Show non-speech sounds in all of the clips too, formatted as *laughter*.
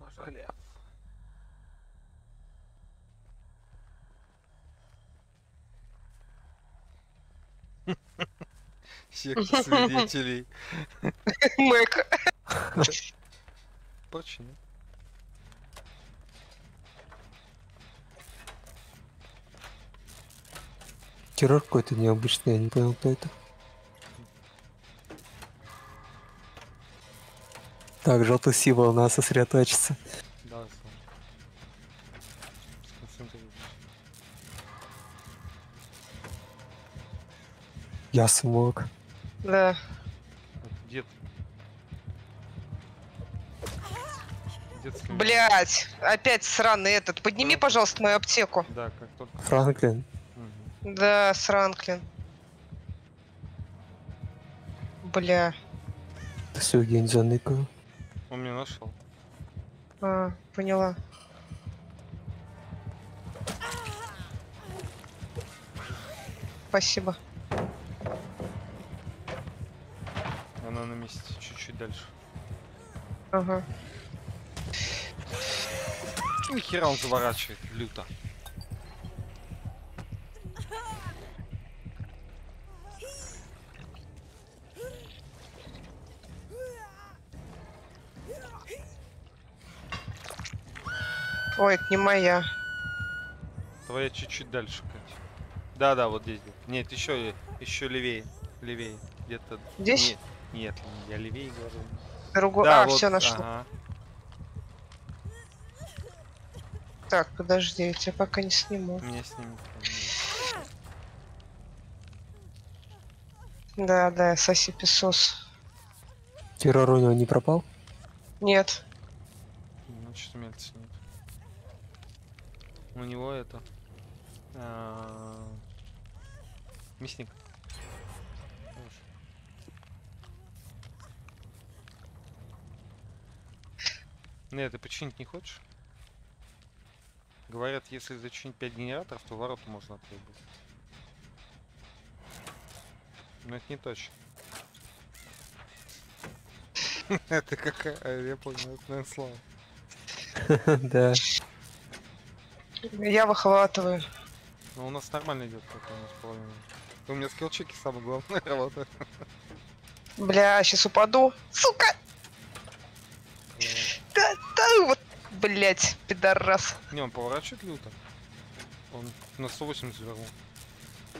Наш хлеб. Секта свидетелей. Мэг. Почему? Террор какой-то необычный, я не понял, кто это. Так, желтый символ, надо сосредоточиться. Да. Я смог. Да. Дед. Детский Блять, опять сраный этот. Подними, пожалуйста, мою аптеку. Да, как только. Франклин. Мгм. Да, Сранклин. Бля. Ты все гензонный Он меня нашел. А, поняла. Спасибо. Она на месте, чуть-чуть дальше. Ага. Нихера он заворачивает, люто. Ой, это не моя. Твоя чуть-чуть дальше, Катя. Да, да, вот здесь. Нет, еще, еще левее. Левее. Где-то. Здесь? Нет, нет, я левее говорю. Другу... Да, а, вот, все нашла. ага. Так, подожди, я тебя пока не сниму. Меня снимет. Да, да, соси песос. Террор у него не пропал? Нет. Ну, что меня ценит. У него это... а, Мясник. Хорошо. Нет, ты починить не хочешь? Говорят, если зачинить 5 генераторов, то ворота можно открыть. Но это не точно. *laughs* Это какая... Я понял, это, слава. *laughs* Да. Я выхватываю. Ну, у нас нормально идет, как у нас половина. У меня скиллчеки самое главное *laughs* работают. Бля, сейчас упаду. Сука! Да, да, вот, блять, пидорас. Не, он поворачивает люто. Он на 180 вернул.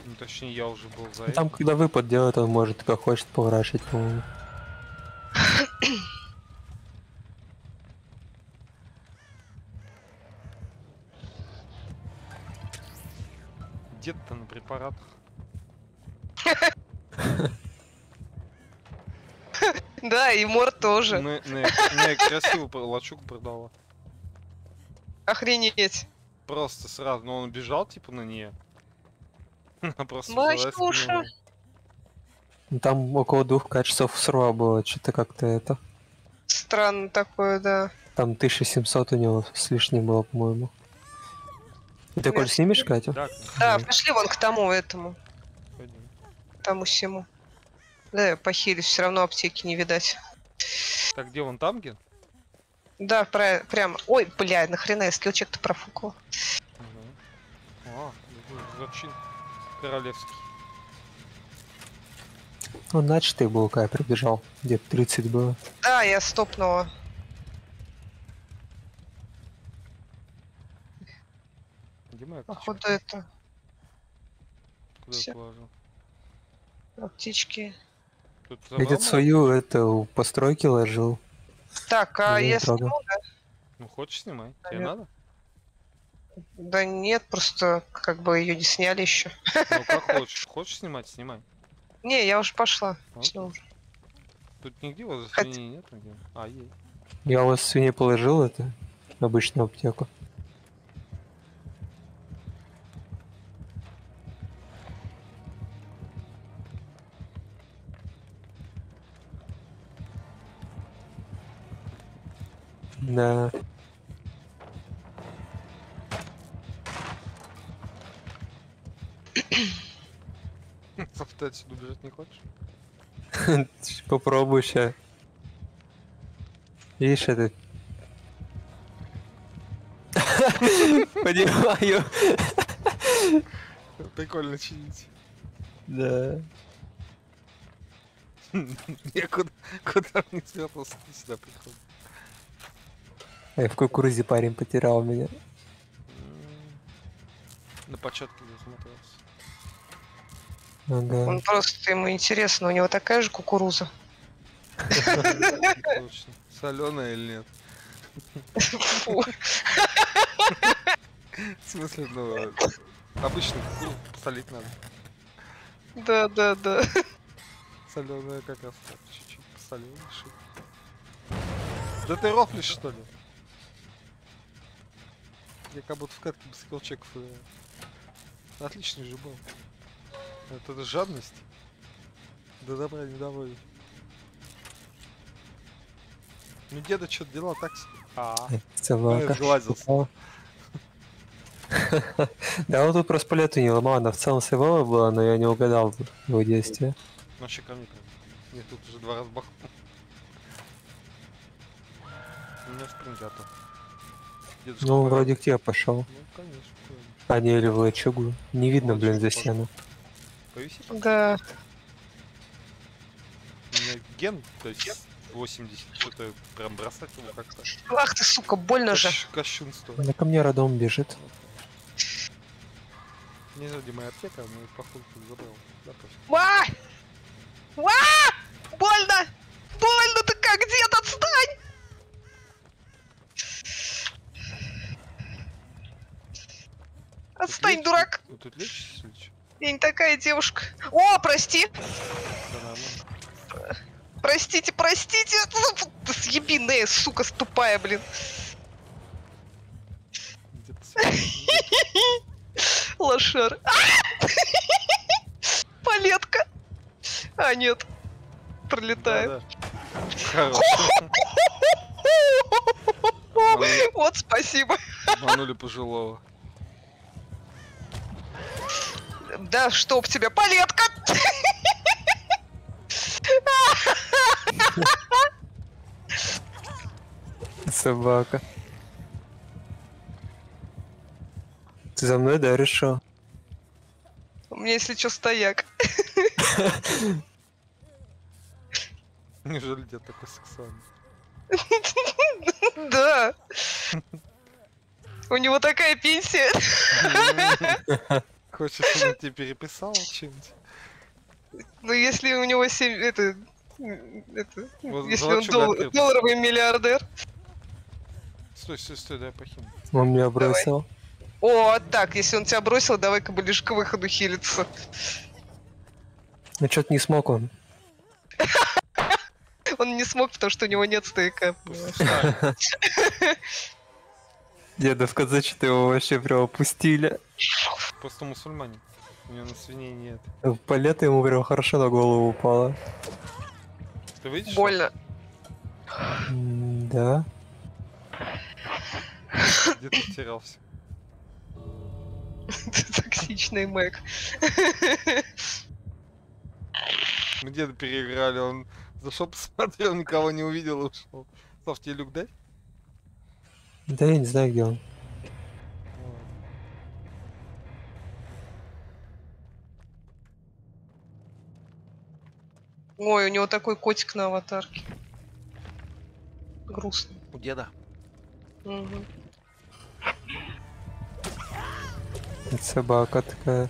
Ну, точнее, я уже был за этим. Там, когда выпад делает, он может как хочет поворачивать, по-моему. *clears throat* Дед-то на препаратах. Да, и Мор тоже. Не, не, не, красиво про- лачуг продала. Охренеть. Просто сразу, но он бежал, типа, на нее. Она просто. Ну, Там около двух качеств сроа было, что-то как-то это. Странно такое, да. Там 1700 у него с лишним было, по-моему. Ты, Коль, снимешь Катю? Да, Да, пошли вон к тому этому, пойдем. тому всему. Да, я похилюсь, все равно аптеки не видать. Так, где он там, ген? Да, пра- прямо. Ой, бля, нахрена я скиллчек-то профукал. Мгм. А, зачин королевский. Он начатый был, когда я прибежал. Где-то 30 было. Да, я стопнула. Птичка? Походу это Куда всё. я положил? аптечки. Тут Я свою это у постройки ложил. Так, а Ну, я правда. сниму, да? Ну, хочешь снимай. Тебе Нет. надо? Да нет, просто как бы ее не сняли еще. Ну, как хочешь. Хочешь снимать, снимай. Не, я уже пошла. Всё уже. Тут нигде у вас Хоть- свиней нет нигде? А, есть. Я у вас свиньи положил это, обычную аптеку. Да. Ты отсюда убежать не хочешь? *laughs* Попробуй ща. Видишь, это *laughs* понимаю. *laughs* Прикольно чинить. Да. Я куда, куда мне ты сюда приходишь. Эй, в кукурузе парень потерял меня. На початке засмотрелся. Ага. Он просто, ему интересно, у него такая же кукуруза. *laughs* Соленая или нет? Фу. В смысле, ну, э, обычно кукурузу посолить надо. Да, да, да. Соленая как раз так, чуть-чуть посолил. Да ты рофлишь, что ли? Я как будто в катке без скиллчеков играю. Отличный же был. Это же жадность. Да добра не доводит. Ну деда что-то дела так. А, Собака. сглазился. *laughs* Да, он тут просто палету не ломал, она в целом сейвовая была, но я не угадал его действия. вообще ко мне. Мне тут уже два раза бахнул. У меня спринт готов. Дедушка Ну, вроде к тебе пошел. Ну, конечно. А не, или в лачугу. Не видно, В блин, за лачугу стену. Повиси. Да. У меня ген, то есть 80, что-то прям бросать его как-то. Ах ты, сука, больно же. Кощ- Кощунство. Она ко мне родом бежит. Не знаю, где моя аптека, но походу тут забрал. Да. Ва! Ва! Больно! Больно ты как, дед, отстань! Отстань, дурак! Тут или чё? Я не такая девушка. О, прости! Простите, простите! Съебиная, сука, тупая, блин. Лошар. А! Палетка. А, нет. Пролетает. *laughs* Вот спасибо. Обманули пожилого. Да чтоб тебя, палетка! Собака. Ты за мной, да, решил? У меня, если что, стояк. Неужели дед такой сексуальный? Да. У него такая пенсия. Хочешь, чтобы он тебе переписал чем-нибудь? Ну, если у него 7... Это... это Вот если он дол- долларовый миллиардер. Стой, стой, стой, дай похим. Он меня бросил. О, так, если он тебя бросил, давай-ка будешь к выходу хилиться. Ну, что-то не смог он. *laughs* Он не смог, потому что у него нет стояка. *laughs* Дедовка, зачем его вообще прям опустили? Просто мусульмане. У него на свиней нет. Палета ему прям хорошо на голову упала. Ты видишь? Больно. Да. Где ты потерялся? *laughs* Токсичный Мэг. Мы деда переиграли, он зашел, *laughs* посмотрел, никого не увидел и ушел. Слав, тебе люк дай? Да я не знаю, где он. Ой, у него такой котик на аватарке. Грустно. У деда. Мгм. Это собака такая.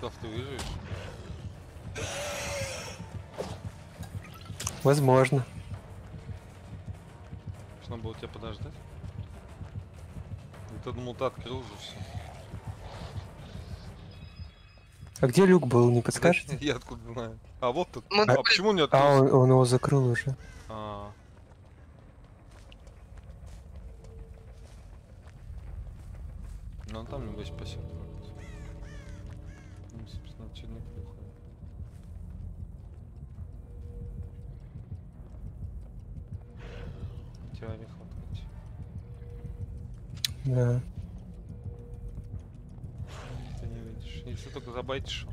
Слав, ты выживешь? Возможно. Нужно было тебя подождать. Я думал, ты открыл же все. А где люк был, не подскажете? *laughs* Я откуда знаю. А вот тут. Мы А почему не А, открылся? он, он его закрыл уже. А. Ну он там небось спасет. Ну, собственно, что неплохо. Тебя не хватает. Да. Ты не видишь. Если только забайтишь.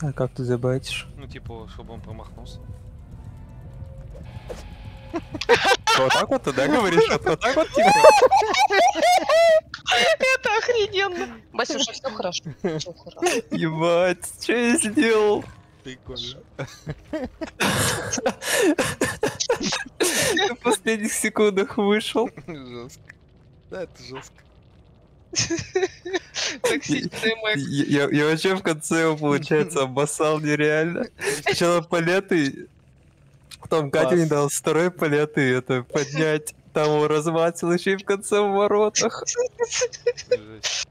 А как ты забайтишь? Ну, типа, чтобы он промахнулся. *laughs* вот так вот туда говоришь? Вот, вот так вот типа? Это охрененно. Басюша, все хорошо. Все хорошо. Ебать, что я сделал? Прикольно. *laughs* На последних секундах вышел. *laughs* Жестко. Да, это жестко. *laughs* Токсичная моя. Я, я- я вообще в конце его, получается, *laughs* обоссал нереально. Сначала палеты, потом Катя Класс. дал второй палеты это поднять. Там его разматил еще и в конце в воротах. Жесть.